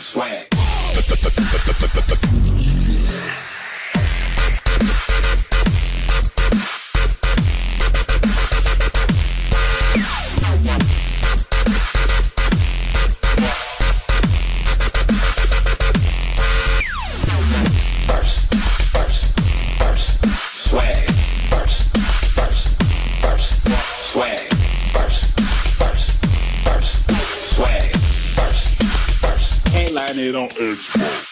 Swag. It on Xbox.